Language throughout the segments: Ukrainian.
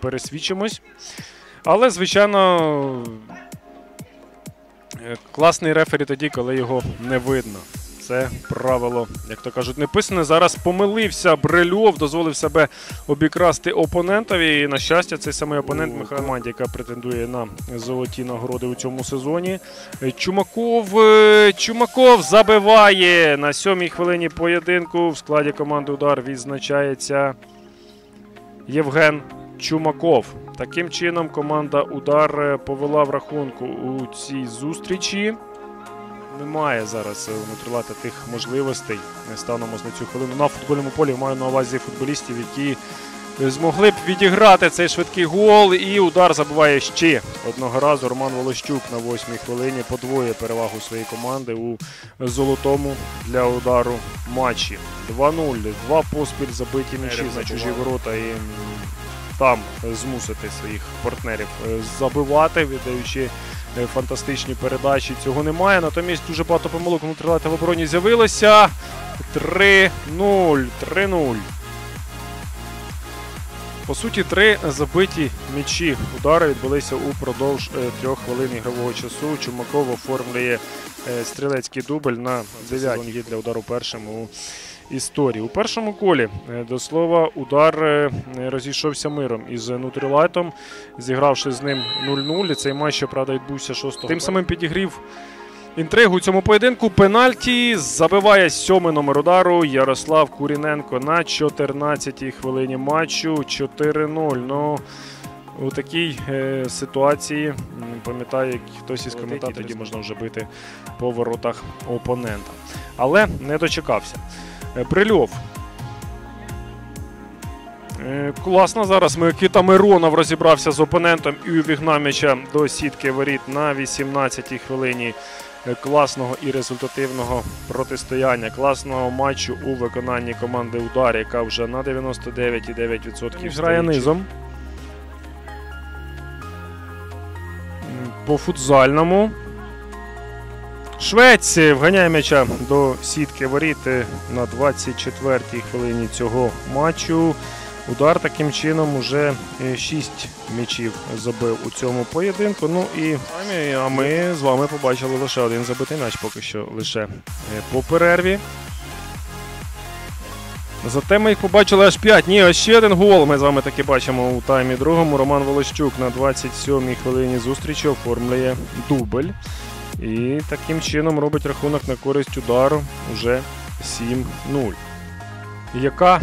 пересвідчимось. Але, звичайно, е, класний рефері тоді, коли його не видно. Це правило, як то кажуть, не писане. Зараз помилився Брильов, дозволив себе обікрасти опонентові. І, на щастя, цей самий опонент Михайло команді, яка претендує на золоті нагороди у цьому сезоні. Е, Чумаков, е, Чумаков забиває на сьомій хвилині поєдинку. В складі команди Удар відзначається Євген Чумаков. Таким чином, команда Удар е, повела в рахунку у цій зустрічі. Немає зараз е, у Нутрилата тих можливостей е, станом ось на цю хвилину. На футбольному полі маю на увазі футболістів, які е, змогли б відіграти цей швидкий гол. І удар забиває ще одного разу. Роман Волощук на восьмій хвилині подвоює перевагу своєї команди у золотому для удару матчі. 2-0. Два поспіль забиті м'ячі за чужі ворота і там змусити своїх партнерів е, забивати, віддаючи е, фантастичні передачі. Цього немає. Натомість дуже багато помилок внутрілета в обороні з'явилося. 3-0. 3-0. По суті, три забиті м'ячі удари відбулися упродовж е, трьох хвилин ігрового часу. Чумаков оформлює стрілецький дубль на 9 для удару першим у історії. У першому колі, е, до слова, удар е, розійшовся миром із Нутрілайтом, зігравши з ним 0-0. І Цей матч, щоправда, відбувся 6 Тим самим підігрів інтригу у цьому поєдинку. Пенальті забиває сьомий номер удару Ярослав Куріненко на 14-й хвилині матчу. 4-0. Ну, у такій е, ситуації, пам'ятаю, як хтось із коментаторів, тоді можна вже бити по воротах опонента. Але не дочекався. Е, Брильов. Е, Класно зараз Микита Миронов розібрався з опонентом і увігнав м'яча до сітки воріт на 18-й хвилині е, класного і результативного протистояння, класного матчу у виконанні команди Удар, яка вже на 99,9% грає низом. По футзальному. Швець вганяє м'яча до сітки воріт е, на 24-й хвилині цього матчу. Удар таким чином уже 6 м'ячів забив у цьому поєдинку. Ну і а ми з вами побачили лише один забитий м'яч поки що лише е, по перерві. Зате ми їх побачили аж 5. Ні, ось ще один гол. Ми з вами таки бачимо у таймі другому. Роман Волощук на 27-й хвилині зустрічі оформлює дубль. І таким чином робить рахунок на користь удару вже 7-0. Яка,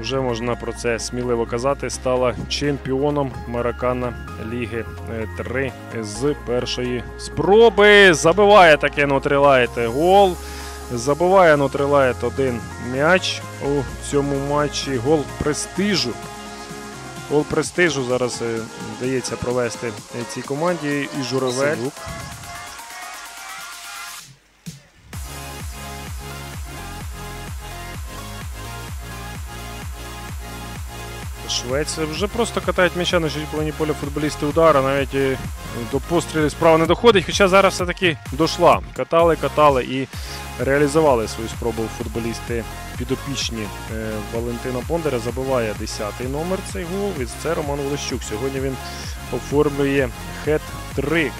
вже можна про це сміливо казати, стала чемпіоном Маракана Ліги 3 з першої спроби. Забиває таке Нутрілайт гол. Забиває Нутрілайт один м'яч у цьому матчі. Гол престижу. Гол престижу зараз е, вдається провести е, цій команді. І Журавель. Швеція вже просто катають м'яча на половині поля футболісти удара, навіть е, до пострілів справа не доходить, хоча зараз все-таки дошла. Катали, катали і реалізували свою спробу футболісти підопічні е, Валентина Бондаря. Забиває 10-й номер цей гол. І це Роман Волощук. Сьогодні він оформлює хет-трик.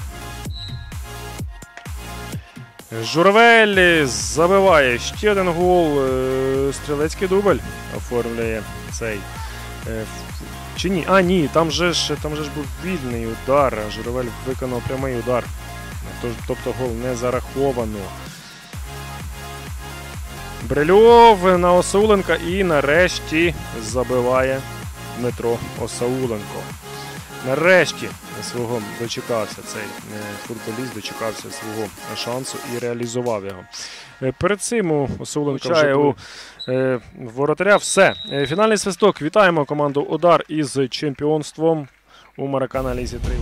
Журавель забиває ще один гол. е, Стрілецький дубль оформлює цей. Е, Чи ні? А, ні, там же ж, там же ж був вільний удар. Журавель виконав прямий удар. Тобто гол не зараховано. Брильов на Осауленка і нарешті забиває Дмитро Осауленко. Нарешті свого дочекався цей е, футболіст, дочекався свого шансу і реалізував його. Е, Перед цим у Осауленка вже у е, воротаря все. Фінальний свисток. Вітаємо команду Удар із чемпіонством у Маракана Лізі 3.